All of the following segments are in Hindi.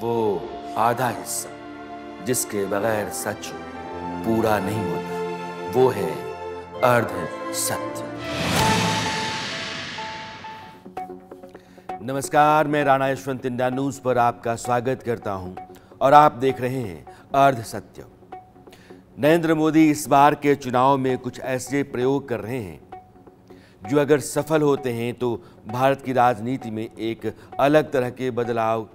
वो आधा हिस्सा, जिसके बगैर सच पूरा नहीं होता, वो है अर्ध सत्य। नमस्कार, मैं राणा यशवंत इंडिया न्यूज़ पर आपका स्वागत करता हूँ, और आप देख रहे हैं अर्ध सत्य। नरेंद्र मोदी इस बार के चुनाव में कुछ ऐसे प्रयोग कर रहे हैं, जो अगर सफल होते हैं तो भारत की राजनीति में एक अलग तरह के बदलाव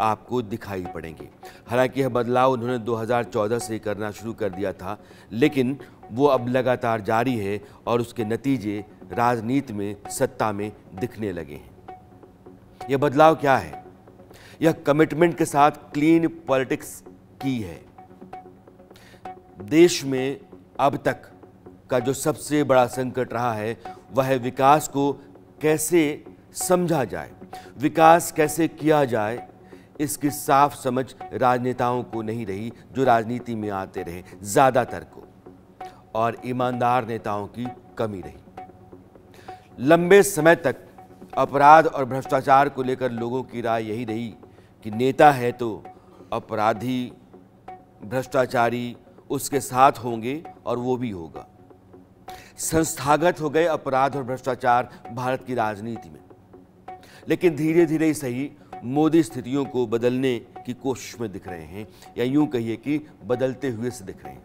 आपको दिखाई पड़ेंगे। हालाँकि यह बदलाव उन्होंने 2014 से करना शुरू कर दिया था, लेकिन वो अब लगातार जारी है और उसके नतीजे राजनीति में, सत्ता में दिखने लगे हैं। यह बदलाव क्या है? यह कमिटमेंट के साथ क्लीन पॉलिटिक्स की है। देश में अब तक का जो सबसे बड़ा संकट रहा है, वह है विकास को कैसे समझा जाए, विकास कैसे किया जाए इसकी साफ़ समझ राजनेताओं को नहीं रही, जो राजनीति में आते रहे, ज़्यादातर को। और ईमानदार नेताओं की कमी रही। लंबे समय तक अपराध और भ्रष्टाचार को लेकर लोगों की राय यही रही कि नेता है तो अपराधी, भ्रष्टाचारी उसके साथ होंगे और वो भी होगा। संस्थागत हो गए अपराध और भ्रष्टाचार भारत की राजनीति में। लेकिन धीरे धीरे सही मोदी स्थितियों को बदलने की कोशिश में दिख रहे हैं, या यूँ कहिए कि बदलते हुए से दिख रहे हैं।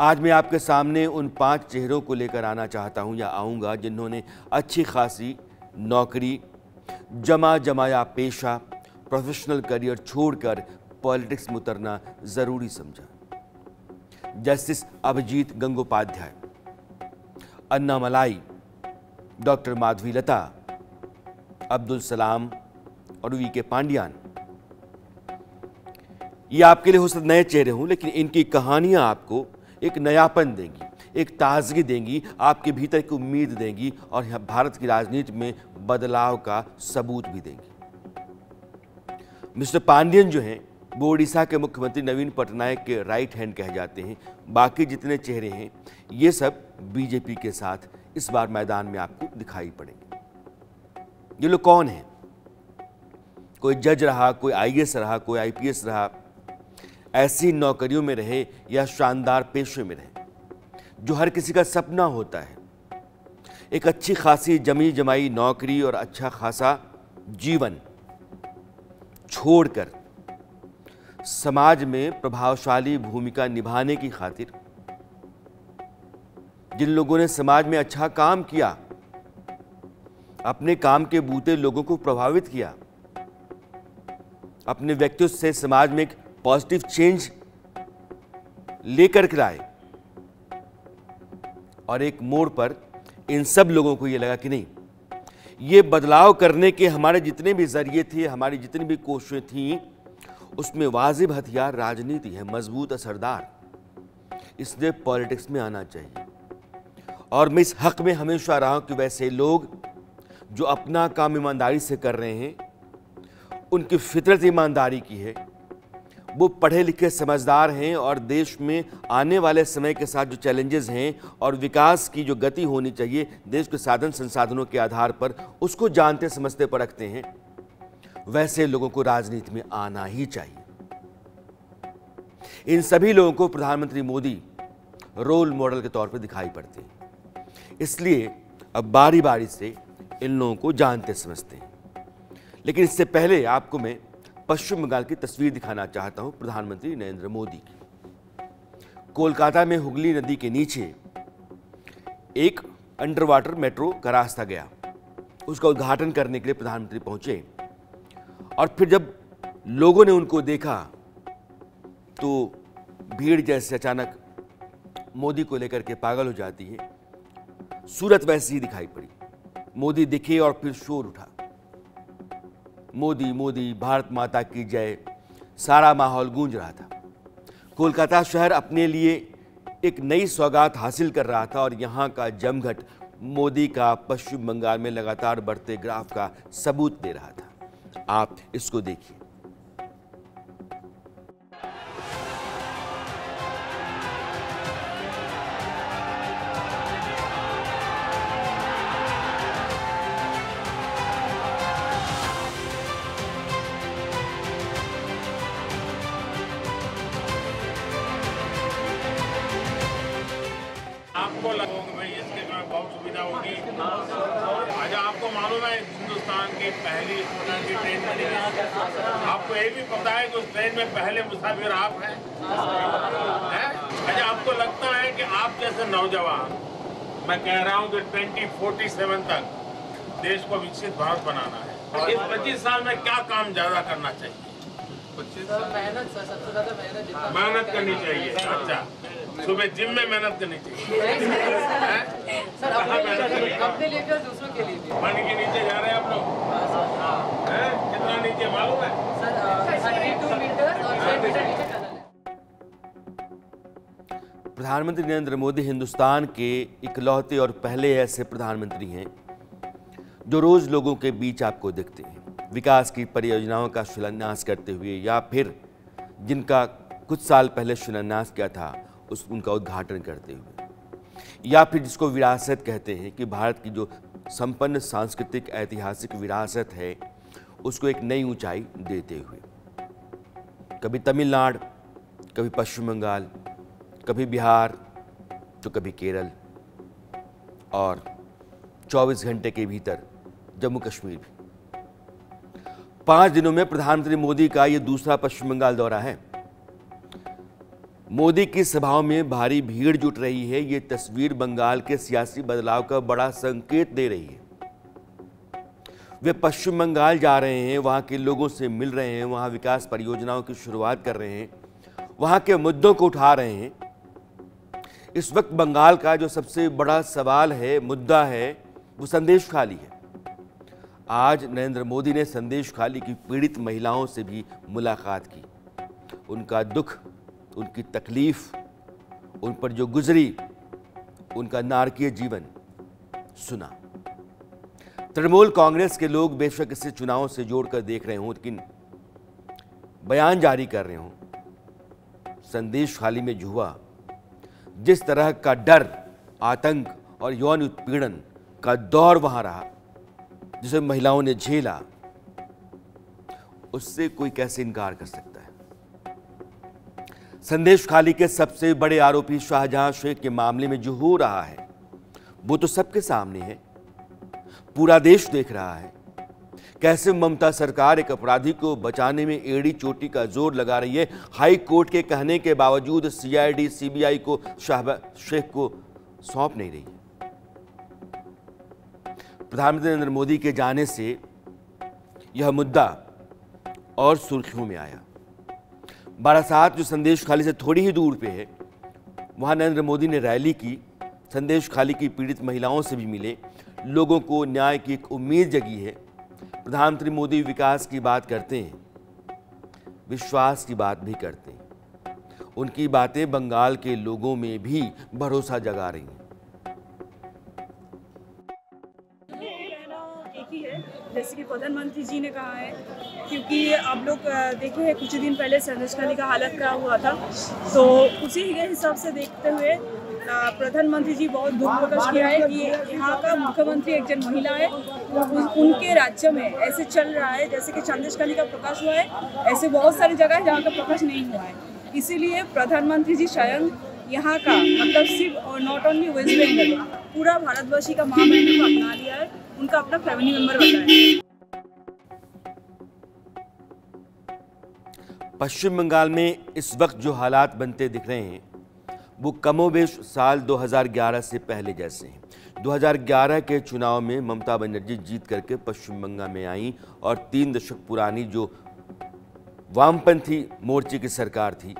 आज मैं आपके सामने उन पाँच चेहरों को लेकर आना चाहता हूँ या आऊँगा जिन्होंने अच्छी खासी नौकरी जमा जमाया पेशा प्रोफेशनल करियर छोड़कर पॉलिटिक्स में उतरना ज़रूरी समझा। जस्टिस अभिजीत गंगोपाध्याय अन्ना मलाई डॉक्टर माधवी लता अब्दुल सलाम और वी के पांड्यान। ये आपके लिए हो सकते नए चेहरे हों, लेकिन इनकी कहानियाँ आपको एक नयापन देंगी, एक ताजगी देंगी, आपके भीतर की उम्मीद देंगी और भारत की राजनीति में बदलाव का सबूत भी देंगी। मिस्टर पांडियन जो हैं, वो उड़ीसा के मुख्यमंत्री नवीन पटनायक के राइट हैंड कहे जाते हैं। बाकी जितने चेहरे हैं, ये सब बीजेपी के साथ इस बार मैदान में आपको दिखाई पड़ेंगे। ये लोग कौन हैं? कोई जज रहा, कोई आईएएस रहा, कोई आईपीएस रहा, ऐसी नौकरियों में रहे या शानदार पेशे में रहे, जो हर किसी का सपना होता है। एक अच्छी खासी जमी जमाई नौकरी और अच्छा खासा जीवन छोड़कर समाज में प्रभावशाली भूमिका निभाने की खातिर, जिन लोगों ने समाज में अच्छा काम किया, अपने काम के बूते लोगों को प्रभावित किया अपने व्यक्तित्व से समाज में एक पॉजिटिव चेंज लेकर के लाए। और एक मोड़ पर इन सब लोगों को यह लगा कि नहीं, ये बदलाव करने के हमारे जितने भी ज़रिए थे, हमारी जितनी भी कोशिशें थी, उसमें वाजिब हथियार, राजनीति है, मज़बूत असरदार। इसलिए पॉलिटिक्स में आना चाहिए। और मैं इस हक में हमेशा रहा हूँ कि वैसे लोग जो अपना काम ईमानदारी से कर रहे हैं उनकी फितरत ईमानदारी की है। वो पढ़े लिखे समझदार हैं और देश में आने वाले समय के साथ जो चैलेंजेस हैं और विकास की जो गति होनी चाहिए, देश के साधन संसाधनों के आधार पर उसको जानते, समझते, परखते हैं। वैसे लोगों को राजनीति में आना ही चाहिए। इन सभी लोगों को प्रधानमंत्री मोदी रोल मॉडल के तौर पर दिखाई पड़ते हैं। इसलिए अब बारी बारी से इन लोगों को जानते, समझते हैं। लेकिन इससे पहले आपको मैं पश्चिम बंगाल की तस्वीर दिखाना चाहता हूँ प्रधानमंत्री नरेंद्र मोदी की। कोलकाता में हुगली नदी के नीचे एक अंडर वाटर मेट्रो का रास्ता गया। उसका उद्घाटन करने के लिए प्रधानमंत्री पहुँचे और फिर जब लोगों ने उनको देखा तो भीड़ जैसे अचानक मोदी को लेकर के पागल हो जाती है। सूरत वैसी ही दिखाई पड़ी। मोदी दिखे और फिर शोर उठा। मोदी मोदी, भारत माता की जय। सारा माहौल गूंज रहा था। कोलकाता शहर अपने लिए एक नई सौगात हासिल कर रहा था और यहाँ का जमघट मोदी का पश्चिम बंगाल में लगातार बढ़ते ग्राफ का सबूत दे रहा था। आप इसको देखिए। हिंदुस्तान की पहली इस प्रकार की ट्रेन बनी है। आपको ये भी पता है कि उस ट्रेन में पहले मुसाफिर आप हैं। हैं? अच्छा आपको लगता है कि आप जैसे नौजवान मैं कह रहा हूँ कि ट्वेंटी फोर्टी सेवन तक देश को विकसित भारत बनाना है। इस पच्चीस साल में क्या काम ज़्यादा करना चाहिए? सर मेहनत सबसे ज़्यादा मेहनत मेहनत करनी चाहिए। अच्छा। सुबह जिम में मेहनत करनी चाहिए। सर अपने लिए लिए भी दूसरों के लिए पानी के नीचे जा रहे हैं आप लोग। कितना नीचे मालूम है? सर थर्टी टू मीटर और छः मीटर नीचे टनल है। प्रधानमंत्री नरेंद्र मोदी हिंदुस्तान के इकलौते और पहले ऐसे प्रधानमंत्री हैं जो रोज लोगों के बीच आपको देखते हैं। विकास की परियोजनाओं का शिलान्यास करते हुए या फिर जिनका कुछ साल पहले शिलान्यास किया था उस उनका उद्घाटन करते हुए। या फिर जिसको विरासत कहते हैं कि भारत की जो संपन्न सांस्कृतिक, ऐतिहासिक विरासत है, उसको एक नई ऊंचाई देते हुए। कभी तमिलनाडु, कभी पश्चिम बंगाल, कभी बिहार तो कभी केरल और 24 घंटे के भीतर जम्मू कश्मीर भी। पाँच दिनों में प्रधानमंत्री मोदी का यह दूसरा पश्चिम बंगाल दौरा है। मोदी की सभाओं में भारी भीड़ जुट रही है। ये तस्वीर बंगाल के सियासी बदलाव का बड़ा संकेत दे रही है। वे पश्चिम बंगाल जा रहे हैं, वहाँ के लोगों से मिल रहे हैं, वहाँ विकास परियोजनाओं की शुरुआत कर रहे हैं, वहाँ के मुद्दों को उठा रहे हैं। इस वक्त बंगाल का जो सबसे बड़ा सवाल है, मुद्दा है, वो संदेश खाली है। आज नरेंद्र मोदी ने संदेश खाली की पीड़ित महिलाओं से भी मुलाकात की। उनका दुख उनकी तकलीफ़, उन पर जो गुजरी, उनका नारकीय जीवन सुना। तृणमूल कांग्रेस के लोग बेशक इसे चुनाव से जोड़कर देख रहे हों, लेकिन बयान जारी कर रहे हों। संदेश खाली में जुआ जिस तरह का डर, आतंक और यौन उत्पीड़न का दौर वहाँ रहा, जिसे महिलाओं ने झेला, उससे कोई कैसे इनकार कर सकता? संदेश खाली के सबसे बड़े आरोपी शाहजहां शेख के मामले में जो हो रहा है, वो तो सबके सामने है। पूरा देश देख रहा है। कैसे ममता सरकार एक अपराधी को बचाने में एड़ी चोटी का ज़ोर लगा रही है, हाई कोर्ट के कहने के बावजूद सीआईडी, सीबीआई को शाहबाज शेख को सौंप नहीं रही। प्रधानमंत्री नरेंद्र मोदी के जाने से यह मुद्दा और सुर्खियों में आया। बारासात जो संदेश खाली से थोड़ी ही दूर पे है, वहाँ नरेंद्र मोदी ने रैली की। संदेश खाली की पीड़ित महिलाओं से भी मिले। लोगों को न्याय की एक उम्मीद जगी है। प्रधानमंत्री मोदी विकास की बात करते हैं। विश्वास की बात भी करते हैं। उनकी बातें बंगाल के लोगों में भी भरोसा जगा रही हैं। जैसे कि प्रधानमंत्री जी ने कहा है क्योंकि आप लोग देखे हैं कुछ दिन पहले खाली का हालत क्या हुआ था। तो उसी के हिसाब से देखते हुए प्रधानमंत्री जी बहुत दुख प्रकट किया है कि यहाँ का मुख्यमंत्री एक जन महिला है। उन, उनके राज्य में ऐसे चल रहा है जैसे कि संदेश खाली का प्रकाश हुआ है ऐसे बहुत सारी जगह है जहाँ का प्रकाश नहीं हुआ है। इसीलिए प्रधानमंत्री जी स्वयं यहाँ का मतलब सिर्फ़ और नॉट ओनली वेस्ट बंगाल पूरा भारतवर्षी का माँ बहनों को अपना लिया है। उनका अपना फैमिली मेंबर बताया है। पश्चिम बंगाल में इस वक्त जो हालात बनते दिख रहे हैं, वो कमोबेश साल 2011 से पहले जैसे हैं। 2011 के चुनाव में ममता बनर्जी जीत करके पश्चिम बंगाल में आई और तीन दशक पुरानी जो वामपंथी मोर्चे की सरकार थी,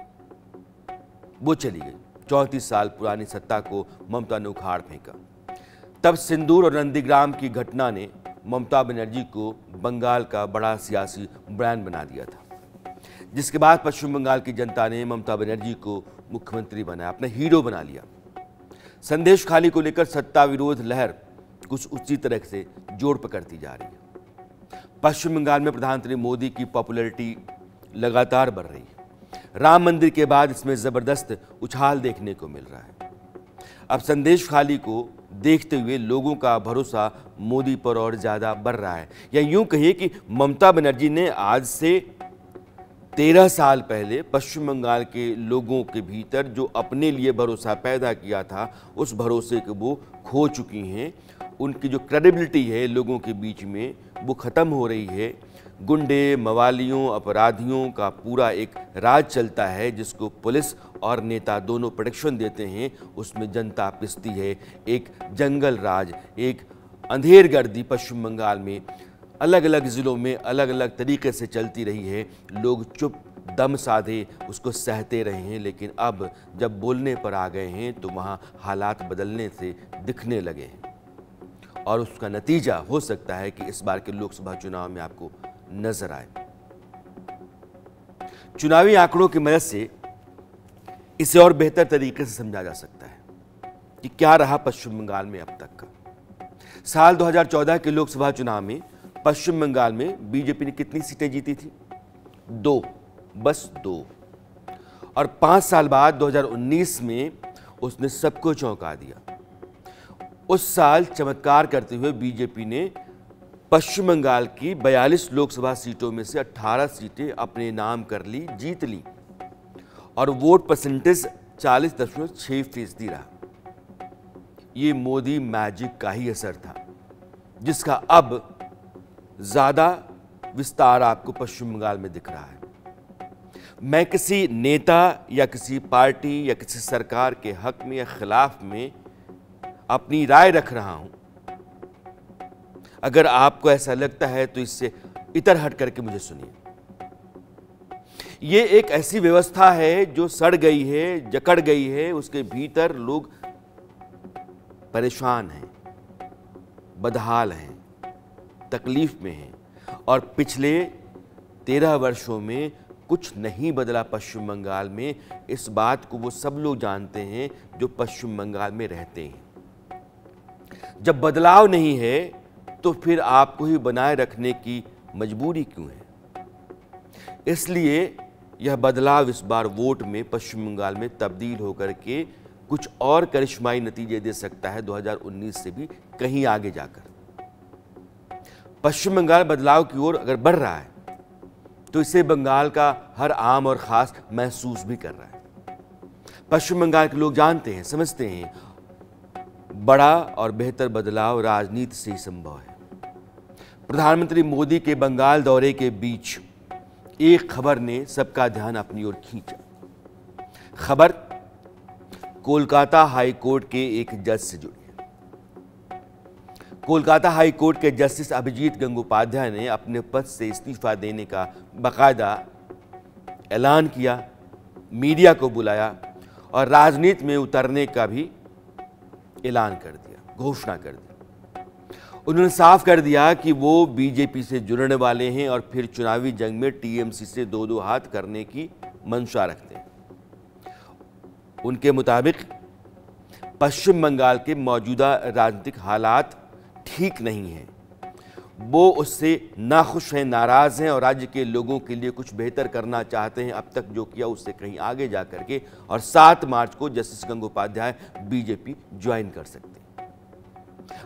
वो चली गई। चौंतीस साल पुरानी सत्ता को ममता ने उखाड़ फेंका। तब सिंदूर और नंदीग्राम की घटना ने ममता बनर्जी को बंगाल का बड़ा सियासी ब्रांड बना दिया था, जिसके बाद पश्चिम बंगाल की जनता ने ममता बनर्जी को मुख्यमंत्री बनाया, अपना हीरो बना लिया। संदेश खाली को लेकर सत्ता विरोध लहर कुछ उसी तरह से जोड़ पकड़ती जा रही है। पश्चिम बंगाल में प्रधानमंत्री मोदी की पॉपुलैरिटी लगातार बढ़ रही है। राम मंदिर के बाद इसमें ज़बरदस्त उछाल देखने को मिल रहा है। अब संदेश खाली को देखते हुए लोगों का भरोसा मोदी पर और ज़्यादा बढ़ रहा है। या यूँ कहिए कि ममता बनर्जी ने आज से तेरह साल पहले पश्चिम बंगाल के लोगों के भीतर जो अपने लिए भरोसा पैदा किया था, उस भरोसे को वो खो चुकी हैं। उनकी जो क्रेडिबिलिटी है लोगों के बीच में, वो ख़त्म हो रही है। गुंडे, मवालियों, अपराधियों का पूरा एक राज चलता है, जिसको पुलिस और नेता दोनों प्रोटेक्शन देते हैं। उसमें जनता पिसती है। एक जंगल राज, एक अंधेर गर्दी पश्चिम बंगाल में। अलग अलग ज़िलों में अलग अलग तरीके से चलती रही है। लोग चुप, दम साधे उसको सहते रहे हैं। लेकिन अब जब बोलने पर आ गए हैं तो वहाँ हालात बदलने से दिखने लगे हैं। और उसका नतीजा हो सकता है कि इस बार के लोकसभा चुनाव में आपको नज़र आए। चुनावी आंकड़ों की मदद से इसे और बेहतर तरीके से समझा जा सकता है कि क्या रहा पश्चिम बंगाल में अब तक का। साल 2014 के लोकसभा चुनाव में पश्चिम बंगाल में बीजेपी ने कितनी सीटें जीती थी? दो, बस दो। और पाँच साल बाद 2019 में उसने सबको चौंका दिया। उस साल चमत्कार करते हुए बीजेपी ने पश्चिम बंगाल की 42 लोकसभा सीटों में से 18 सीटें अपने नाम कर ली, जीत ली। और वोट परसेंटेज चालीस दशमलव छह फ़ीसदी रहा। ये मोदी मैजिक का ही असर था, जिसका अब ज़्यादा विस्तार आपको पश्चिम बंगाल में दिख रहा है। मैं किसी नेता या किसी पार्टी या किसी सरकार के हक में या खिलाफ में अपनी राय रख रहा हूँ। अगर आपको ऐसा लगता है तो इससे इतर हट करके मुझे सुनिए। ये एक ऐसी व्यवस्था है जो सड़ गई है, जकड़ गई है, उसके भीतर लोग परेशान हैं, बदहाल हैं, तकलीफ़ में हैं। और पिछले तेरह वर्षों में कुछ नहीं बदला पश्चिम बंगाल में, इस बात को वो सब लोग जानते हैं जो पश्चिम बंगाल में रहते हैं। जब बदलाव नहीं है तो फिर आपको ही बनाए रखने की मजबूरी क्यों है? इसलिए यह बदलाव इस बार वोट में पश्चिम बंगाल में तब्दील होकर के कुछ और करिश्माई नतीजे दे सकता है 2019 से भी कहीं आगे जाकर। पश्चिम बंगाल बदलाव की ओर अगर बढ़ रहा है तो इसे बंगाल का हर आम और ख़ास महसूस भी कर रहा है। पश्चिम बंगाल के लोग जानते हैं, समझते हैं, बड़ा और बेहतर बदलाव राजनीति से ही संभव है। प्रधानमंत्री मोदी के बंगाल दौरे के बीच एक खबर ने सबका ध्यान अपनी ओर खींचा। खबर, कोलकाता हाई कोर्ट के एक जज से जुड़ी कोलकाता हाई कोर्ट के जस्टिस अभिजीत गंगोपाध्याय ने अपने पद से इस्तीफा देने का बकायदा ऐलान किया, मीडिया को बुलाया और राजनीति में उतरने का भी ऐलान कर दिया, घोषणा कर दी। उन्होंने साफ़ कर दिया कि वो बीजेपी से जुड़ने वाले हैं और फिर चुनावी जंग में टीएमसी से दो दो हाथ करने की मंशा रखते हैं। उनके मुताबिक, पश्चिम बंगाल के मौजूदा राजनीतिक हालात ठीक नहीं हैं। वो उससे नाखुश हैं, नाराज़ हैं और राज्य के लोगों के लिए कुछ बेहतर करना चाहते हैं। अब तक जो किया, उससे कहीं आगे जा करके और सात मार्च को जस्टिस गंगोपाध्याय बीजेपी ज्वाइन कर सकते हैं।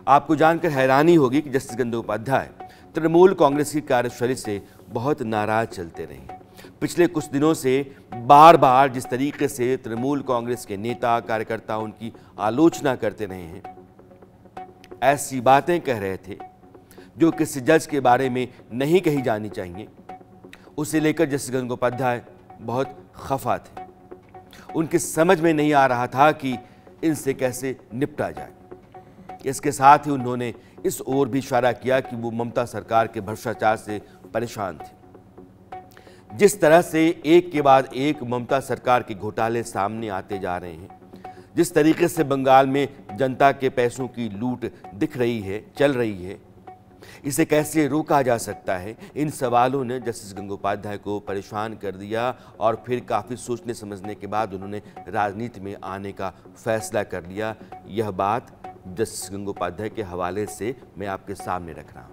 आपको जानकर हैरानी होगी कि जस्टिस गंगोपाध्याय तृणमूल कांग्रेस की कार्यशैली से बहुत नाराज़ चलते रहे पिछले कुछ दिनों से बार बार जिस तरीके से तृणमूल कांग्रेस के नेता, कार्यकर्ता उनकी आलोचना करते रहे हैं, ऐसी बातें कह रहे थे जो किसी जज के बारे में नहीं कही जानी चाहिए। उसे लेकर जस्टिस गंगोपाध्याय बहुत खफा थे। उनके समझ में नहीं आ रहा था कि इनसे कैसे निपटा जाए। इसके साथ ही उन्होंने इस ओर भी इशारा किया कि वो ममता सरकार के भ्रष्टाचार से परेशान थे। जिस तरह से एक के बाद एक ममता सरकार के घोटाले सामने आते जा रहे हैं, जिस तरीके से बंगाल में जनता के पैसों की लूट दिख रही है, चल रही है, इसे कैसे रोका जा सकता है? इन सवालों ने जस्टिस गंगोपाध्याय को परेशान कर दिया और फिर काफ़ी सोचने समझने के बाद उन्होंने राजनीति में आने का फैसला कर लिया। यह बात जस्टिस गंगोपाध्याय के हवाले से मैं आपके सामने रख रहा हूँ।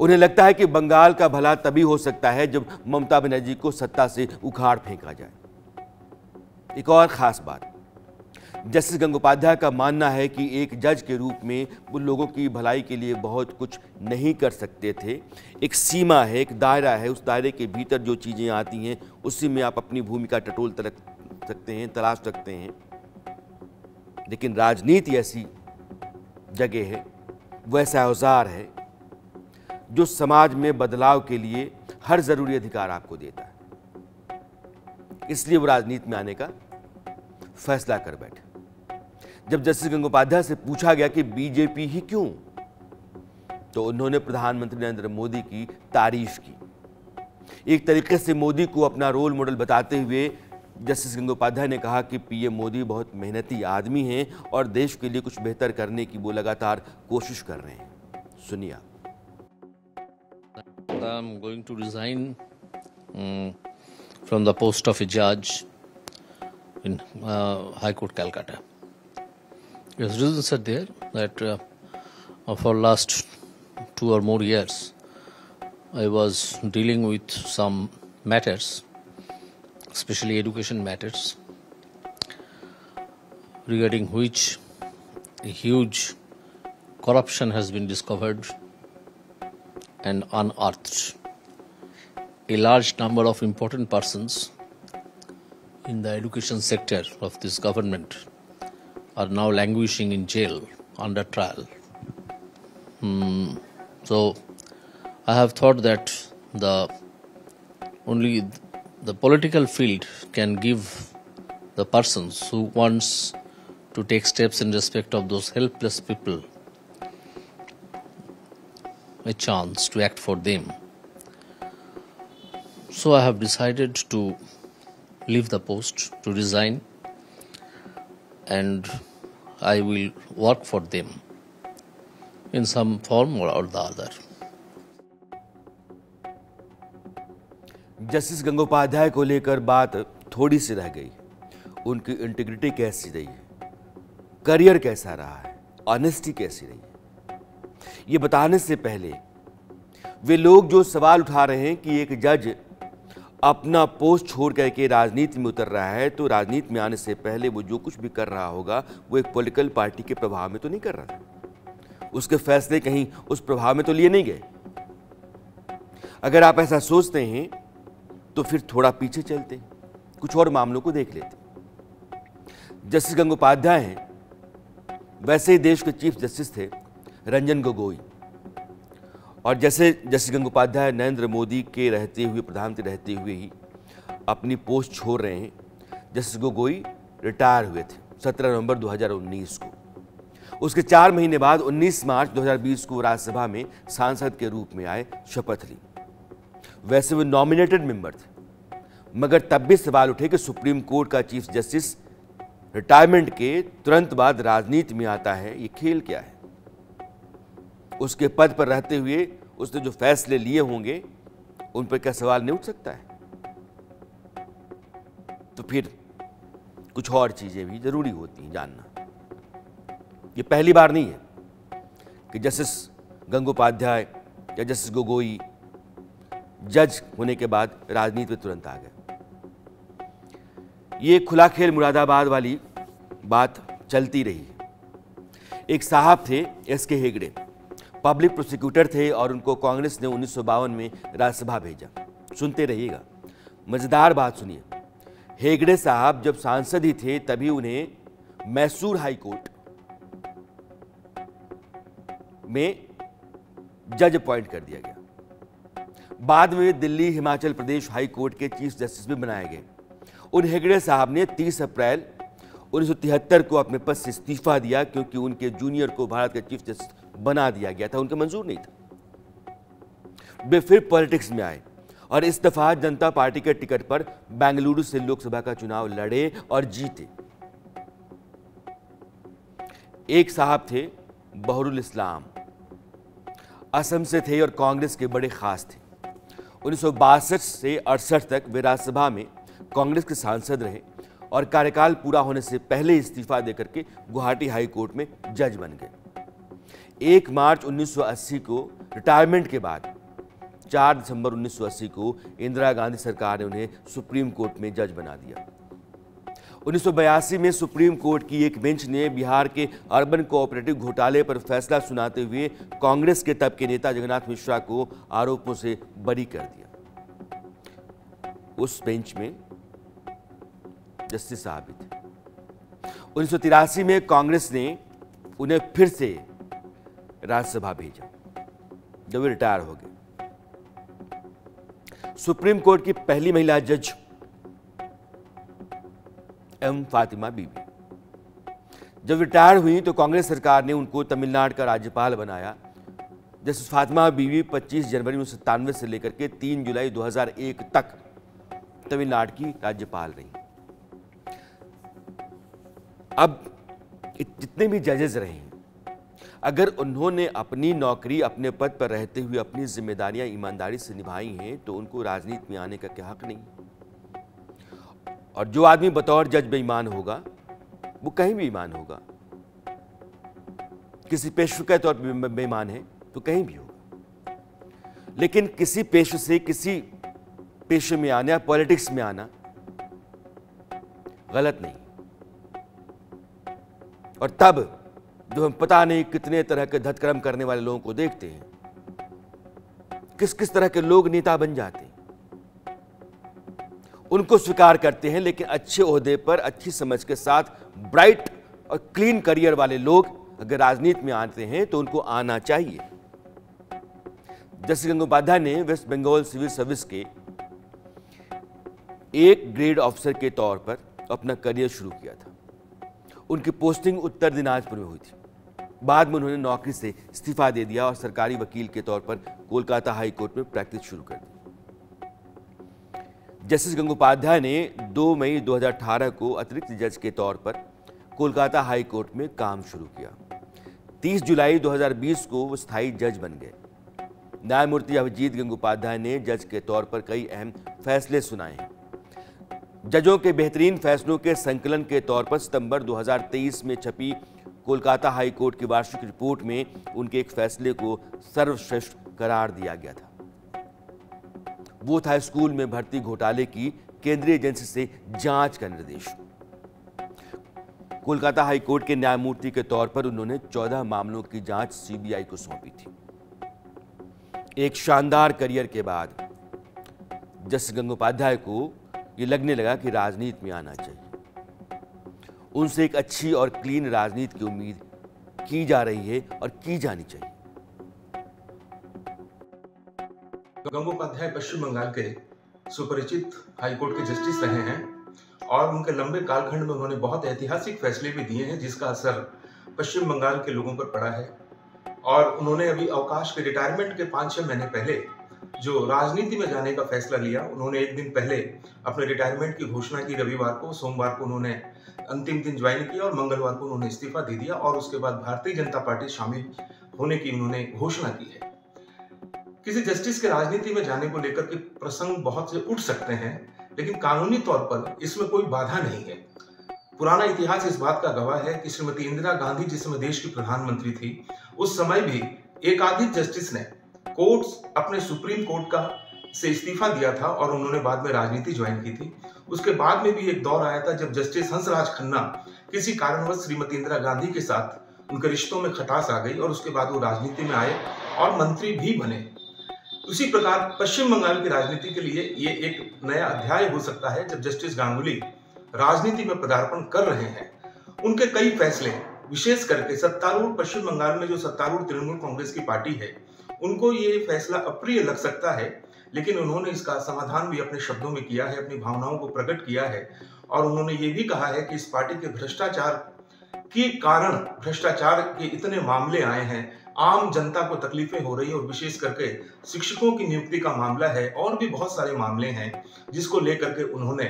उन्हें लगता है कि बंगाल का भला तभी हो सकता है जब ममता बनर्जी को सत्ता से उखाड़ फेंका जाए। एक और ख़ास बात, जस्टिस गंगोपाध्याय का मानना है कि एक जज के रूप में वो लोगों की भलाई के लिए बहुत कुछ नहीं कर सकते थे। एक सीमा है, एक दायरा है, उस दायरे के भीतर जो चीज़ें आती हैं, उसी में आप अपनी भूमिका टटोल तलक सकते हैं, तलाश सकते हैं। लेकिन राजनीति ऐसी जगह है वो ऐसा औज़ार है, जो समाज में बदलाव के लिए हर ज़रूरी अधिकार आपको देता है। इसलिए वो राजनीति में आने का फैसला कर बैठे। जब जस्टिस गंगोपाध्याय से पूछा गया कि बीजेपी ही क्यों तो उन्होंने प्रधानमंत्री नरेंद्र मोदी की तारीफ़ की। एक तरीके से मोदी को अपना रोल मॉडल बताते हुए जस्टिस गंगोपाध्याय ने कहा कि पीएम मोदी बहुत मेहनती आदमी हैं और देश के लिए कुछ बेहतर करने की वो लगातार कोशिश कर रहे हैं। सुनिया फ्रॉम द पोस्ट ऑफ़ जज in high court Calcutta Yes, reasons are there that uh, uh, for last two or more years I was dealing with some especially education matters, regarding which a huge corruption has been discovered and unearthed. A large number of important persons in the education sector of this government are now languishing in jail under trial. Hmm, so I have thought that the only the political field can give the persons who wants to take steps in respect of those helpless people a chance to act for them. So I have decided to leave the post, to resign, and I will work for them in some form or the other. Justice Gangopadhyay को लेकर बात थोड़ी सी रह गई। उनकी इंटीग्रिटी कैसी रही? है करियर कैसा रहा है? ऑनेस्टी कैसी रही? है ये बताने से पहले, वे लोग जो सवाल उठा रहे हैं कि एक जज अपना पोस्ट छोड़ करके राजनीति में उतर रहा है तो राजनीति में आने से पहले वो जो कुछ भी कर रहा होगा, वो एक पॉलिटिकल पार्टी के प्रभाव में तो नहीं कर रहा उसके फैसले कहीं उस प्रभाव में तो लिए नहीं गए। अगर आप ऐसा सोचते हैं तो फिर थोड़ा पीछे चलते, कुछ और मामलों को देख लेते। जस्टिस गंगोपाध्याय हैं, वैसे ही देश के चीफ जस्टिस थे रंजन गोगोई। और जैसे जस्टिस गंगोपाध्याय नरेंद्र मोदी के रहते हुए, प्रधानमंत्री रहते हुए ही अपनी पोस्ट छोड़ रहे हैं, जस्टिस गोगोई रिटायर हुए थे 17 नवंबर 2019 को। उसके चार महीने बाद 19 मार्च 2020 को राज्यसभा में सांसद के रूप में आए, शपथ ली। वैसे वो नॉमिनेटेड मेंबर थे। मगर तब भी सवाल उठे कि सुप्रीम कोर्ट का चीफ जस्टिस रिटायरमेंट के तुरंत बाद राजनीति में आता है, ये खेल क्या है? उसके पद पर रहते हुए उसने जो फैसले लिए होंगे, उन पर क्या सवाल नहीं उठ सकता है? तो फिर कुछ और चीज़ें भी ज़रूरी होती हैं जानना। ये पहली बार नहीं है कि जस्टिस गंगोपाध्याय या जस्टिस गोगोई जज होने के बाद राजनीति में तुरंत आ गए। ये खुला खेल मुरादाबाद वाली बात चलती रही। एक साहब थे, एस के हेगड़े। पब्लिक प्रोसिक्यूटर थे और उनको कांग्रेस ने उन्नीस सौ बावन में राज्यसभा भेजा। सुनते रहिएगा। मज़ेदार बात सुनिए। हेगड़े साहब जब सांसद ही थे, तभी उन्हें मैसूर हाई कोर्ट में जज अपॉइंट कर दिया गया। बाद में दिल्ली, हिमाचल प्रदेश हाई कोर्ट के चीफ जस्टिस भी बनाए गए। उन हेगड़े साहब ने 30 अप्रैल 1973 को अपने पद से इस्तीफा दिया क्योंकि उनके जूनियर को भारत के चीफ जस्टिस बना दिया गया था, उनके मंजूर नहीं था। वे फिर पॉलिटिक्स में आए और इस दफ़ा जनता पार्टी के टिकट पर बेंगलुरु से लोकसभा का चुनाव लड़े और जीते। एक साहब थे, बहरुल इस्लाम। असम से थे और कांग्रेस के बड़े खास थे। उन्नीस सौ बासठ से अड़सठ तक वे राज्यसभा में कांग्रेस के सांसद रहे और कार्यकाल पूरा होने से पहले इस्तीफा देकर के गुवाहाटी हाई कोर्ट में जज बन गए। एक मार्च 1980 को रिटायरमेंट के बाद 4 दिसंबर 1980 को इंदिरा गांधी सरकार ने उन्हें सुप्रीम कोर्ट में जज बना दिया। उन्नीस सौ बयासी में सुप्रीम कोर्ट की एक बेंच ने बिहार के अर्बन कोऑपरेटिव घोटाले पर फैसला सुनाते हुए कांग्रेस के तब के नेता जगन्नाथ मिश्रा को आरोपों से बरी कर दिया। उस बेंच में जस्टिस साहब भी थे उन्नीस में कांग्रेस ने उन्हें फिर से राज्यसभा भेजा, जब वे रिटायर हो गए। सुप्रीम कोर्ट की पहली महिला जज एम फातिमा बीबी जब रिटायर हुई तो कांग्रेस सरकार ने उनको तमिलनाडु का राज्यपाल बनाया, जस्टिस फातिमा बीबी 25 जनवरी उन्नीस से लेकर के 3 जुलाई 2001 तक तमिलनाडु की राज्यपाल रही। अब जितने भी जजेस रहे अगर उन्होंने अपनी नौकरी अपने पद पर रहते हुए अपनी जिम्मेदारियाँ ईमानदारी से निभाई हैं तो उनको राजनीति में आने का क्या हक नहीं? और जो आदमी बतौर जज बेईमान होगा, वो कहीं भी ईमान होगा। किसी पेशे के तौर पर बेईमान है तो कहीं भी होगा। लेकिन किसी पेशे से, किसी पेशे में आना, पॉलिटिक्स में आना, गलत नहीं। और तब, जो हम पता नहीं कितने तरह के धतक्रम करने वाले लोगों को देखते हैं किस किस तरह के लोग नेता बन जाते हैं। उनको स्वीकार करते हैं, लेकिन अच्छे ओहदे पर, अच्छी समझ के साथ ब्राइट और क्लीन करियर वाले लोग अगर राजनीति में आते हैं तो उनको आना चाहिए। जैसे गंगोपाध्याय ने वेस्ट बंगाल सिविल सर्विस के एक ग्रेड ऑफिसर के तौर पर अपना करियर शुरू किया था। उनकी पोस्टिंग उत्तर दिनाजपुर में हुई थी। बाद में उन्होंने नौकरी से इस्तीफा दे दिया और सरकारी वकील के तौर पर कोलकाता हाई कोर्ट में प्रैक्टिस शुरू कर दी। जस्टिस गंगोपाध्याय ने 2 मई 2018 को अतिरिक्त जज के तौर पर कोलकाता हाई कोर्ट में काम शुरू किया। 30 जुलाई 2020 को वो स्थायी जज बन गए। न्यायमूर्ति अभिजीत गंगोपाध्याय ने जज के तौर पर कई अहम फैसले सुनाए हैं। जजों के बेहतरीन फैसलों के संकलन के तौर पर सितंबर 2023 में छपी कोलकाता हाई कोर्ट की वार्षिक रिपोर्ट में उनके एक फैसले को सर्वश्रेष्ठ करार दिया गया था। वो था स्कूल में भर्ती घोटाले की केंद्रीय एजेंसी से जाँच का निर्देश। कोलकाता हाई कोर्ट के न्यायमूर्ति के तौर पर उन्होंने 14 मामलों की जाँच सीबीआई को सौंपी थी। एक शानदार करियर के बाद जस्टिस गंगोपाध्याय को यह लगने लगा कि राजनीति में आना चाहिए। उनसे एक अच्छी और क्लीन राजनीति की उम्मीद की जा रही है और की जानी चाहिए। गंगोपाध्याय पश्चिम बंगाल के सुपरिचित हाईकोर्ट के जस्टिस रहे हैं और उनके लंबे कालखंड में उन्होंने बहुत ऐतिहासिक फैसले भी दिए हैं, जिसका असर पश्चिम बंगाल के लोगों पर पड़ा है। और उन्होंने अभी अवकाश के रिटायरमेंट के पाँच छः महीने पहले जो राजनीति में जाने का फैसला लिया, उन्होंने एक दिन पहले अपने रिटायरमेंट की घोषणा की। रविवार को, सोमवार को उन्होंने अंतिम दिन ज्वाइन किया और मंगलवार को उन्होंने इस्तीफा दे दिया और उसके बाद भारतीय जनता पार्टी शामिल होने की उन्होंने घोषणा की है। किसी जस्टिस के राजनीति में जाने को लेकर के प्रसंग बहुत से उठ सकते हैं, लेकिन कानूनी तौर पर इसमें कोई बाधा नहीं है। पुराना इतिहास इस बात का गवाह है कि श्रीमती इंदिरा गांधी जिस समय देश की प्रधानमंत्री थी, उस समय भी एकाधिक जस्टिस ने कोर्ट अपने सुप्रीम कोर्ट का से इस्तीफा दिया था और उन्होंने बाद में राजनीति ज्वाइन की थी। उसके बाद में भी एक दौर आया था जब जस्टिस हंसराज खन्ना किसी कारणवश श्रीमती इंदिरा गांधी के साथ उनके रिश्तों में खटास आ गई और उसके बाद वो राजनीति में आए और मंत्री भी बने। उसी प्रकार पश्चिम बंगाल की राजनीति के लिए ये एक नया अध्याय हो सकता है जब जस्टिस गांगुली राजनीति में पदार्पण कर रहे हैं। उनके कई फैसले, विशेष करके सत्तारूढ़ पश्चिम बंगाल में जो सत्तारूढ़ तृणमूल कांग्रेस की पार्टी है, उनको ये फैसला अप्रिय लग सकता है, लेकिन उन्होंने इसका समाधान भी अपने शब्दों में किया है, अपनी भावनाओं को प्रकट किया है और उन्होंने ये भी कहा है कि इस पार्टी के भ्रष्टाचार के कारण, भ्रष्टाचार के इतने मामले आए हैं आम जनता को तकलीफें हो रही है और विशेष करके शिक्षकों की नियुक्ति का मामला है, और भी बहुत सारे मामले हैं जिसको लेकर के उन्होंने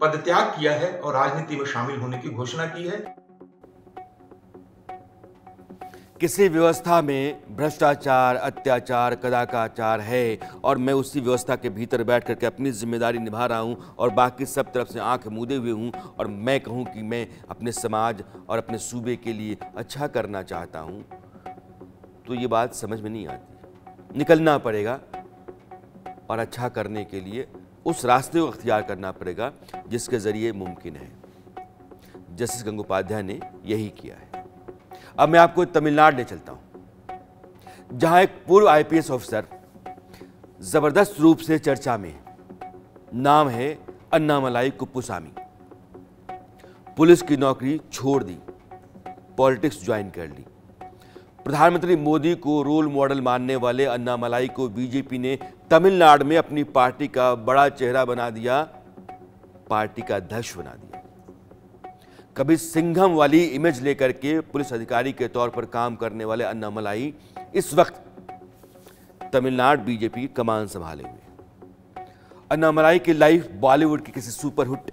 पदत्याग किया है और राजनीति में शामिल होने की घोषणा की है। किसी व्यवस्था में भ्रष्टाचार, अत्याचार, कदाकाचार है और मैं उसी व्यवस्था के भीतर बैठ करके अपनी ज़िम्मेदारी निभा रहा हूँ और बाकी सब तरफ़ से आँख मूदे हुए हूँ और मैं कहूँ कि मैं अपने समाज और अपने सूबे के लिए अच्छा करना चाहता हूँ। तो ये बात समझ में नहीं आती। निकलना पड़ेगा और अच्छा करने के लिए उस रास्ते को अख्तियार करना पड़ेगा जिसके ज़रिए मुमकिन है। जस्टिस गंगोपाध्याय ने यही किया है। अब मैं आपको तमिलनाडु ले चलता हूँ, जहाँ एक पूर्व आईपीएस ऑफिसर ज़बरदस्त रूप से चर्चा में नाम है अन्नामलाई कुप्पुसामी। पुलिस की नौकरी छोड़ दी, पॉलिटिक्स ज्वाइन कर ली। प्रधानमंत्री मोदी को रोल मॉडल मानने वाले अन्नामलाई को बीजेपी ने तमिलनाडु में अपनी पार्टी का बड़ा चेहरा बना दिया, पार्टी का अध्यक्ष बना दिया। कभी सिंघम वाली इमेज लेकर के पुलिस अधिकारी के तौर पर काम करने वाले अन्नामलाई इस वक्त तमिलनाडु बीजेपी कमान संभाले हुए। अन्नामलाई की लाइफ बॉलीवुड की किसी सुपरहिट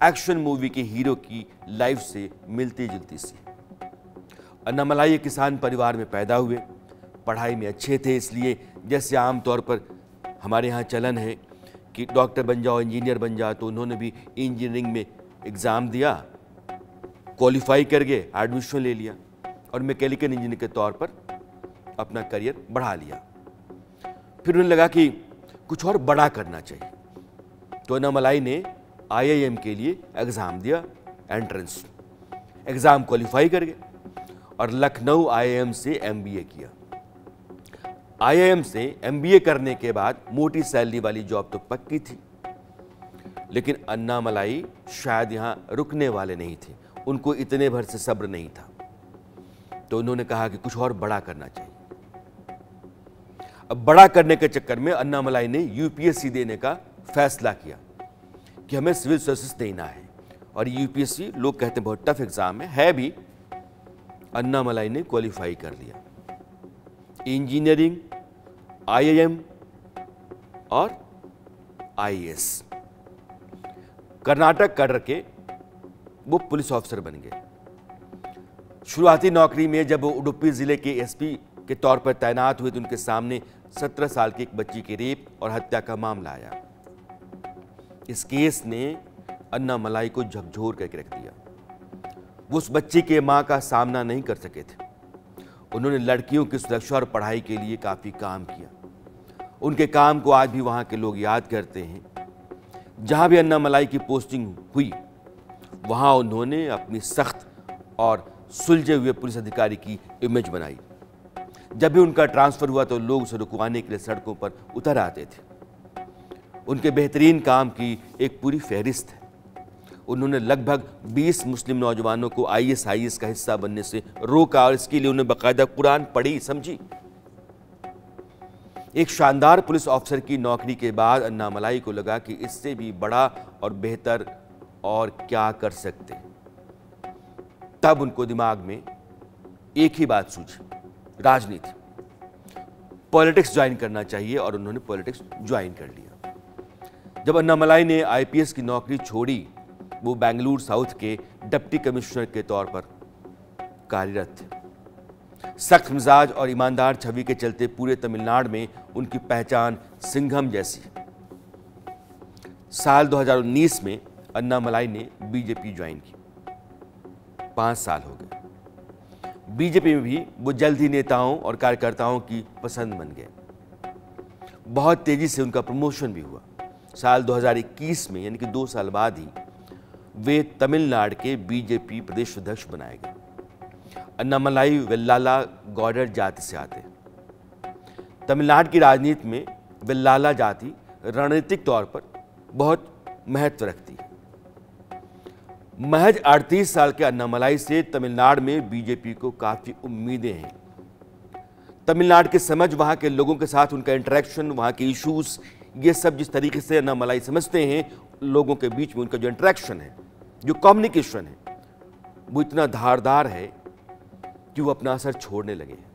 एक्शन मूवी के हीरो की लाइफ से मिलती जुलती सी। अन्नामलाई किसान परिवार में पैदा हुए। पढ़ाई में अच्छे थे इसलिए जैसे आम तौर पर हमारे यहाँ चलन है कि डॉक्टर बन जाओ, इंजीनियर बन जाओ तो उन्होंने भी इंजीनियरिंग में एग्ज़ाम दिया, क्वालिफाई कर गए, एडमिशन ले लिया और मैकेनिकल इंजीनियर के तौर पर अपना करियर बढ़ा लिया। फिर उन्हें लगा कि कुछ और बड़ा करना चाहिए। तो अन्नामलाई ने आईआईएम के लिए एग्ज़ाम दिया, एंट्रेंस। एग्ज़ाम क्वालिफाई कर गए। और लखनऊ आईआईएम से एमबीए किया। आईआईएम से एमबीए करने के बाद मोटी सैलरी वाली जॉब तो पक्की थी। लेकिन अन्नामलाई शायद यहाँ रुकने वाले नहीं थे। उनको इतने भर से सब्र नहीं था। तो उन्होंने कहा कि कुछ और बड़ा करना चाहिए। अब बड़ा करने के चक्कर में अन्नामलाई ने यूपीएससी देने का फैसला किया कि हमें सिविल सर्विस देना है। और यूपीएससी लोग कहते हैं, बहुत टफ एग्ज़ाम है। है भी अन्नामलाई ने क्वालिफाई कर लिया। इंजीनियरिंग आईआईएम और आईएएस कर्नाटक कर के वो पुलिस ऑफिसर बन गए। शुरुआती नौकरी में जब वो उडुपी ज़िले के एसपी के तौर पर तैनात हुए तो उनके सामने सत्रह साल की एक बच्ची की रेप और हत्या का मामला आया। इस केस ने अन्ना मलाई को झकझोर करके रख दिया। वो उस बच्ची के माँ का सामना नहीं कर सके थे। उन्होंने लड़कियों की सुरक्षा और पढ़ाई के लिए काफ़ी काम किया। उनके काम को आज भी वहाँ के लोग याद करते हैं। जहाँ भी अन्ना मलाई की पोस्टिंग हुई, वहाँ उन्होंने अपनी सख्त और सुलझे हुए पुलिस अधिकारी की इमेज बनाई। जब भी उनका ट्रांसफ़र हुआ तो लोग उसे रुकवाने के लिए सड़कों पर उतर आते थे। उनके बेहतरीन काम की एक पूरी फहरिस्त है। उन्होंने लगभग 20 मुस्लिम नौजवानों को आईएसआईएस का हिस्सा बनने से रोका और इसके लिए उन्हें बाकायदा कुरान पढ़ी, समझी। एक शानदार पुलिस ऑफिसर की नौकरी के बाद अन्नामलाई को लगा कि इससे भी बड़ा और बेहतर और क्या कर सकते। तब उनको दिमाग में एक ही बात सूझी, राजनीति। पॉलिटिक्स ज्वाइन करना चाहिए और उन्होंने पॉलिटिक्स ज्वाइन कर लिया। जब अन्नामलाई ने आईपीएस की नौकरी छोड़ी वो बेंगलुरु साउथ के डिप्टी कमिश्नर के तौर पर कार्यरत थे। सख्त मिजाज और ईमानदार छवि के चलते पूरे तमिलनाडु में उनकी पहचान सिंघम जैसी साल 2019 में अन्ना मलाई ने बीजेपी ज्वाइन की। पाँच साल हो गए। बीजेपी में भी वो जल्द ही नेताओं और कार्यकर्ताओं की पसंद बन गए। बहुत तेज़ी से उनका प्रमोशन भी हुआ। साल 2021 में, यानी कि दो साल बाद ही वे तमिलनाडु के बीजेपी प्रदेश अध्यक्ष बनाए गए। अन्नामलाई वेल्लाला गौडर जाति से आते तमिलनाडु की राजनीति में वेल्लाला जाति रणनीतिक तौर पर बहुत महत्व रखती है। महज 38 साल के अन्नामलाई से तमिलनाडु में बीजेपी को काफ़ी उम्मीदें हैं। तमिलनाडु की समझ, वहाँ के लोगों के साथ उनका इंटरेक्शन वहाँ के इश्यूज़ ये सब जिस तरीके से अन्नामलाई समझते हैं लोगों के बीच में उनका जो इंटरेक्शन है, जो कम्युनिकेशन है, वो इतना धारदार है कि वो अपना असर छोड़ने लगे हैं।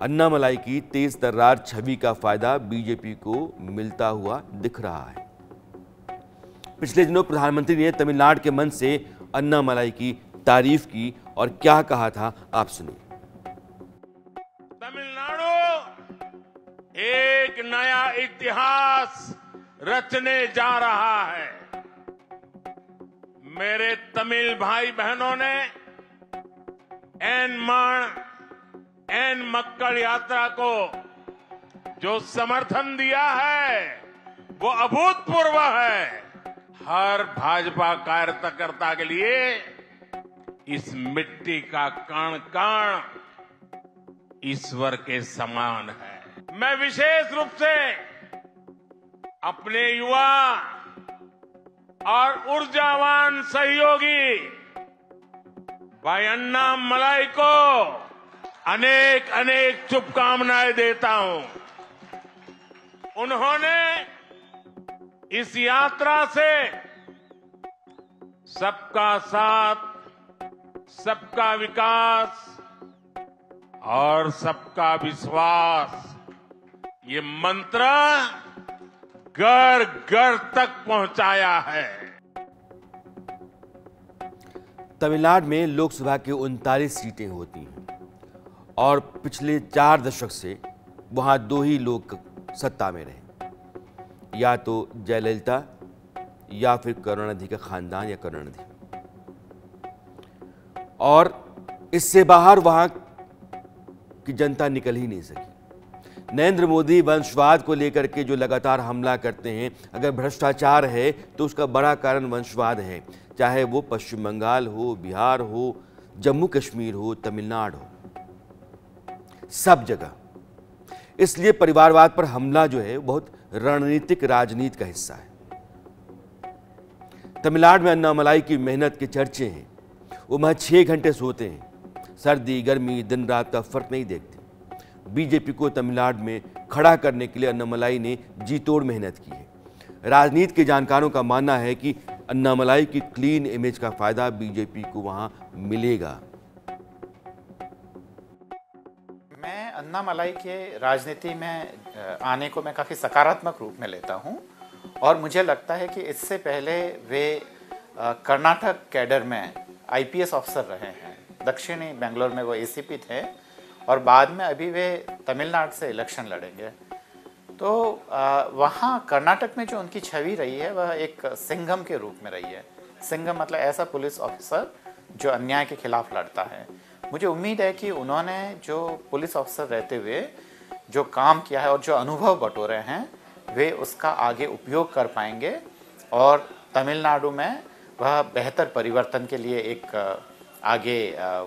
अन्नामलाई की तेज तर्रार छवि का फ़ायदा बीजेपी को मिलता हुआ दिख रहा है। पिछले दिनों प्रधानमंत्री ने तमिलनाडु के मन से अन्नामलाई की तारीफ़ की और क्या कहा था, आप सुनिए। तमिलनाडु एक नया इतिहास रचने जा रहा है। मेरे तमिल भाई बहनों ने एन मण, एन मक्कड़ यात्रा को जो समर्थन दिया है, वो अभूतपूर्व है। हर भाजपा कार्यकर्ता के लिए इस मिट्टी का कण कण ईश्वर के समान है। मैं विशेष रूप से अपने युवा और ऊर्जावान सहयोगी भाई अन्ना मलाई को अनेक अनेक शुभकामनाएँ देता हूँ। उन्होंने इस यात्रा से सबका साथ, सबका विकास और सबका विश्वास ये मंत्र घर घर तक पहुँचाया है। तमिलनाडु में लोकसभा की उनतालीस सीटें होती हैं और पिछले चार दशक से वहाँ दो ही लोग सत्ता में रहे। या तो जयललिता या फिर करुणानिधि का खानदान या करुणानिधि। और इससे बाहर वहाँ की जनता निकल ही नहीं सकी। नरेंद्र मोदी वंशवाद को लेकर के जो लगातार हमला करते हैं, अगर भ्रष्टाचार है तो उसका बड़ा कारण वंशवाद है। चाहे वो पश्चिम बंगाल हो, बिहार हो, जम्मू कश्मीर हो, तमिलनाडु हो। सब जगह। इसलिए परिवारवाद पर हमला जो है, बहुत रणनीतिक राजनीति का हिस्सा है। तमिलनाडु में अन्नामलाई की मेहनत के चर्चे हैं। वो महज छह घंटे सोते हैं। सर्दी, गर्मी दिन रात का फ़र्क नहीं देखते। बीजेपी को तमिलनाडु में खड़ा करने के लिए अन्नामलाई ने जी तोड़ मेहनत की है। राजनीति के जानकारों का मानना है कि अन्नामलाई की क्लीन इमेज का फ़ायदा बीजेपी को वहाँ मिलेगा। मैं अन्ना मलाई के राजनीति में आने को मैं काफ़ी सकारात्मक रूप में लेता हूँ और मुझे लगता है कि इससे पहले वे कर्नाटक कैडर में आईपीएस अफसर रहे हैं। दक्षिणी बेंगलोर में वो एसीपी थे। और बाद में अभी वे तमिलनाडु से इलेक्शन लड़ेंगे। तो वहाँ कर्नाटक में जो उनकी छवि रही है, वह एक सिंघम के रूप में रही है। सिंघम मतलब ऐसा पुलिस ऑफिसर जो अन्याय के खिलाफ लड़ता है। मुझे उम्मीद है कि उन्होंने जो पुलिस ऑफिसर रहते हुए जो काम किया है और जो अनुभव बटोरे हैं, वे उसका आगे उपयोग कर पाएँगे और तमिलनाडु में वह बेहतर परिवर्तन के लिए एक आगे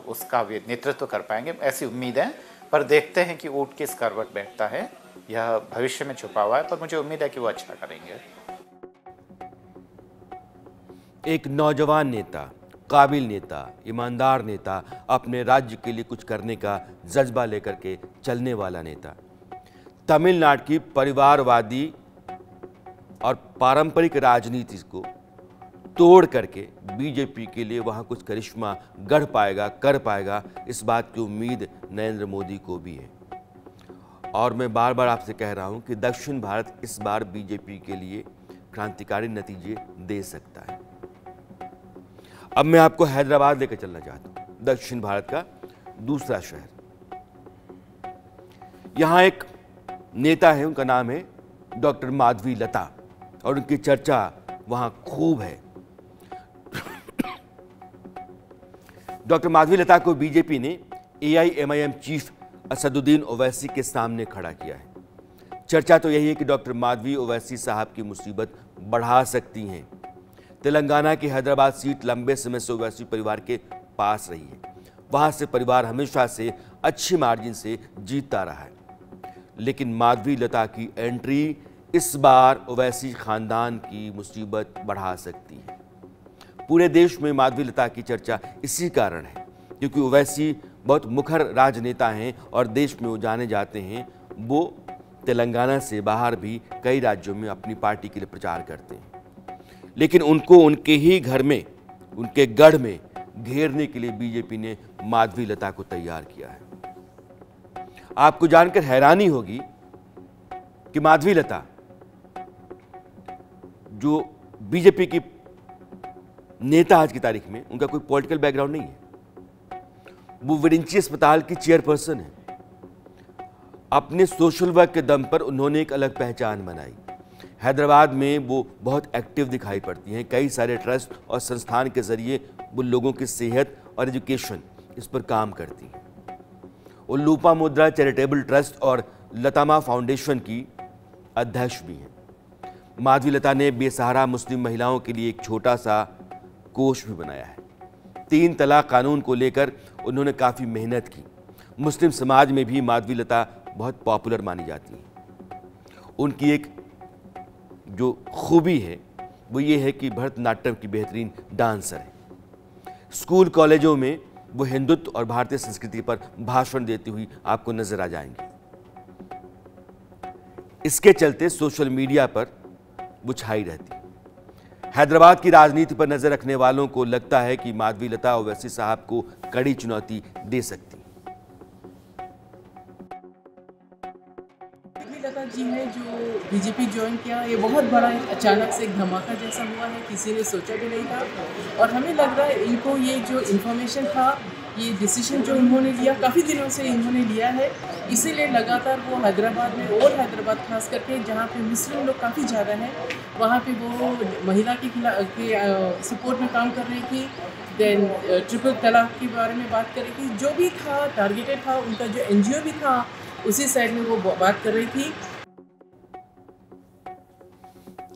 उसका नेतृत्व कर पाएँगे, ऐसी उम्मीद है। पर देखते हैं कि ऊट किस करवट बैठता है। यह भविष्य में छुपा हुआ है, पर मुझे उम्मीद है कि वो अच्छा करेंगे। एक नौजवान नेता, काबिल नेता, ईमानदार नेता, अपने राज्य के लिए कुछ करने का जज्बा लेकर के चलने वाला नेता। तमिलनाडु की परिवारवादी और पारंपरिक राजनीति को तोड़ करके बीजेपी के लिए वहाँ कुछ करिश्मा गढ़ पाएगा, कर पाएगा, इस बात की उम्मीद नरेंद्र मोदी को भी है। और मैं बार बार आपसे कह रहा हूँ कि दक्षिण भारत इस बार बीजेपी के लिए क्रांतिकारी नतीजे दे सकता है। अब मैं आपको हैदराबाद लेकर चलना चाहता हूँ, दक्षिण भारत का दूसरा शहर। यहाँ एक नेता है, उनका नाम है डॉक्टर माधवी लता, और उनकी चर्चा वहाँ खूब है। डॉक्टर माधवी लता को बीजेपी ने A AIMIM chief Asaduddin Owaisi के सामने खड़ा किया है। चर्चा तो यही है कि डॉक्टर माधवी ओवैसी साहब की मुसीबत बढ़ा सकती हैं। तेलंगाना की हैदराबाद सीट लंबे समय से ओवैसी परिवार के पास रही है। वहाँ से परिवार हमेशा से अच्छी मार्जिन से जीतता रहा है। लेकिन माधवी लता की एंट्री इस बार ओवैसी खानदान की मुसीबत बढ़ा सकती है। पूरे देश में माधवी लता की चर्चा इसी कारण है, क्योंकि ओवैसी बहुत मुखर राजनेता हैं और देश में वो जाने जाते हैं। वो तेलंगाना से बाहर भी कई राज्यों में अपनी पार्टी के लिए प्रचार करते हैं। लेकिन उनको उनके ही घर में, उनके गढ़ में घेरने के लिए बीजेपी ने माधवी लता को तैयार किया है। आपको जानकर हैरानी होगी कि माधवी लता जो बीजेपी की नेता आज की तारीख में, उनका कोई पॉलिटिकल बैकग्राउंड नहीं है। वो विरिंची अस्पताल की चेयरपर्सन है। अपने सोशल वर्क के दम पर उन्होंने एक अलग पहचान बनाई। हैदराबाद में वो बहुत एक्टिव दिखाई पड़ती हैं। कई सारे ट्रस्ट और संस्थान के ज़रिए वो लोगों की सेहत और एजुकेशन इस पर काम करती हैं। वो लूपा मुद्रा चैरिटेबल ट्रस्ट और लतामा फाउंडेशन की अध्यक्ष भी हैं। माधवी लता ने बेसहारा मुस्लिम महिलाओं के लिए एक छोटा सा कोष भी बनाया है। तीन तलाक कानून को लेकर उन्होंने काफ़ी मेहनत की। मुस्लिम समाज में भी माधवी लता बहुत पॉपुलर मानी जाती हैं। उनकी एक जो खूबी है, वो ये है कि भरतनाट्यम की बेहतरीन डांसर है। स्कूल कॉलेजों में वो हिंदुत्व और भारतीय संस्कृति पर भाषण देती हुई आपको नज़र आ जाएँगी। इसके चलते सोशल मीडिया पर वो छाई रहती हैदराबाद की राजनीति पर नज़र रखने वालों को लगता है कि माधवी लता ओवैसी साहब को कड़ी चुनौती दे सकती। लता जी ने जो बीजेपी ज्वाइन किया, ये बहुत बड़ा एक अचानक से एक धमाका जैसा हुआ है, किसी ने सोचा भी नहीं था। और हमें लग रहा है इनको ये जो इन्फॉर्मेशन था, ये डिसीज़न जो इन्होंने लिया, काफ़ी दिनों से इन्होंने लिया है। इसीलिए लगातार वो हैदराबाद में और हैदराबाद खास करके जहाँ पे मुस्लिम लोग काफ़ी ज़्यादा हैं, वहाँ पे वो महिला के खिलाफ के सपोर्ट में काम कर रही थी। देन ट्रिपल तलाक के बारे में बात कर रही थी। जो भी था टारगेटेड था, उनका जो एन भी था, उसी साइड में वो बात कर रही थी।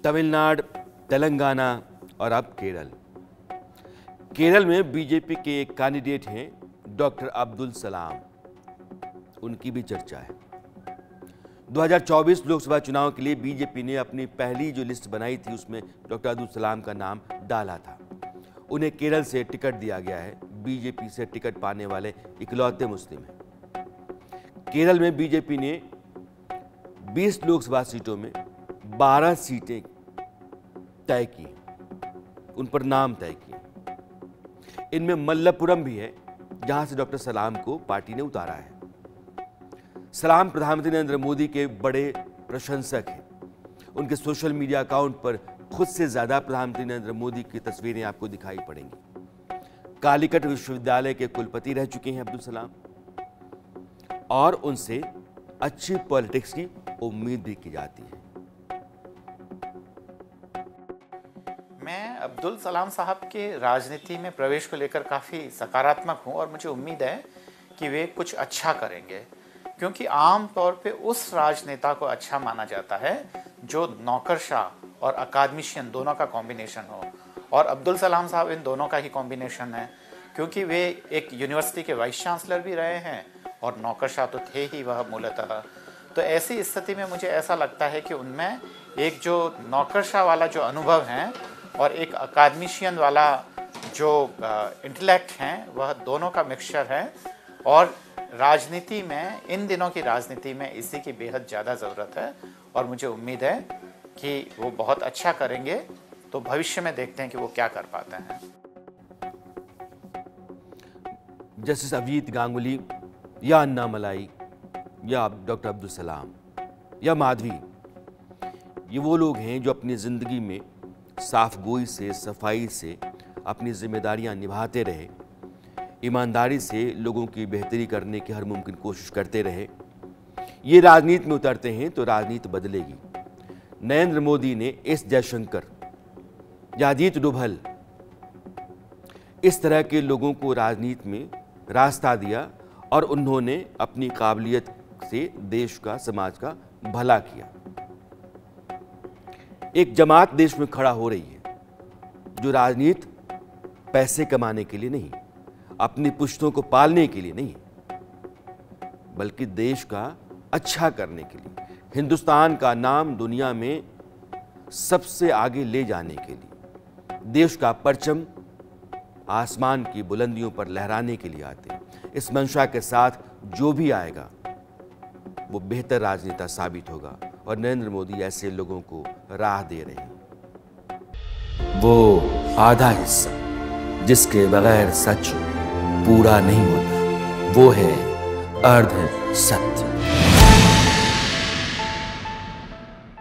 तमिलनाडु, तेलंगाना और अब केरल। केरल में बीजेपी के एक कैंडिडेट हैं डॉक्टर अब्दुल सलाम उनकी भी चर्चा है। 2024 लोकसभा चुनाव के लिए बीजेपी ने अपनी पहली जो लिस्ट बनाई थी, उसमें डॉक्टर अब्दुल सलाम का नाम डाला था। उन्हें केरल से टिकट दिया गया है। बीजेपी से टिकट पाने वाले इकलौते मुस्लिम हैं। केरल में बीजेपी ने 20 लोकसभा सीटों में 12 सीटें तय की उन पर नाम तय किए इनमें मल्लपुरम भी है, जहाँ से डॉक्टर सलाम को पार्टी ने उतारा है। सलाम प्रधानमंत्री नरेंद्र मोदी के बड़े प्रशंसक हैं। उनके सोशल मीडिया अकाउंट पर खुद से ज़्यादा प्रधानमंत्री नरेंद्र मोदी की तस्वीरें आपको दिखाई पड़ेंगी। कालीकट विश्वविद्यालय के कुलपति रह चुके हैं अब्दुल सलाम। और उनसे अच्छी पॉलिटिक्स की उम्मीद भी की जाती है। मैं अब्दुल सलाम साहब के राजनीति में प्रवेश को लेकर काफ़ी सकारात्मक हूँ और मुझे उम्मीद है कि वे कुछ अच्छा करेंगे। क्योंकि आम तौर पे उस राजनेता को अच्छा माना जाता है जो नौकरशाह और अकादमिशियन दोनों का कॉम्बिनेशन हो। और अब्दुल सलाम साहब इन दोनों का ही कॉम्बिनेशन है, क्योंकि वे एक यूनिवर्सिटी के वाइस चांसलर भी रहे हैं और नौकरशाह तो थे ही वह मूलतः। तो ऐसी स्थिति में मुझे ऐसा लगता है कि उनमें एक जो नौकरशाह वाला जो अनुभव है और एक अकादमिशियन वाला जो इंटेलेक्ट हैं, वह दोनों का मिक्सचर है। और राजनीति में, इन दिनों की राजनीति में इसी की बेहद ज़्यादा ज़रूरत है और मुझे उम्मीद है कि वो बहुत अच्छा करेंगे तो भविष्य में देखते हैं कि वो क्या कर पाते हैं। जस्टिस अवीत गांगुली, या अन्ना मलाई, या डॉक्टर अब्दुल सलाम, या माधवी, ये वो लोग हैं जो अपनी ज़िंदगी में साफ़ गोई से, सफ़ाई से अपनी जिम्मेदारियाँ निभाते रहे। ईमानदारी से लोगों की बेहतरी करने की हर मुमकिन कोशिश करते रहे। ये राजनीति में उतरते हैं तो राजनीति बदलेगी। नरेंद्र मोदी ने एस जयशंकर याजीत डोभल, इस तरह के लोगों को राजनीति में रास्ता दिया और उन्होंने अपनी काबिलियत से देश का, समाज का भला किया। एक जमात देश में खड़ा हो रही है, जो राजनीति पैसे कमाने के लिए नहीं अपनी पुश्तों को पालने के लिए नहीं, बल्कि देश का अच्छा करने के लिए, हिंदुस्तान का नाम दुनिया में सबसे आगे ले जाने के लिए, देश का परचम आसमान की बुलंदियों पर लहराने के लिए आते इस मंशा के साथ जो भी आएगा, वो बेहतर राजनेता साबित होगा और नरेंद्र मोदी ऐसे लोगों को राह दे रहे हैं। वो आधा हिस्सा जिसके बगैर सच पूरा नहीं होता। वो है अर्ध सत्य।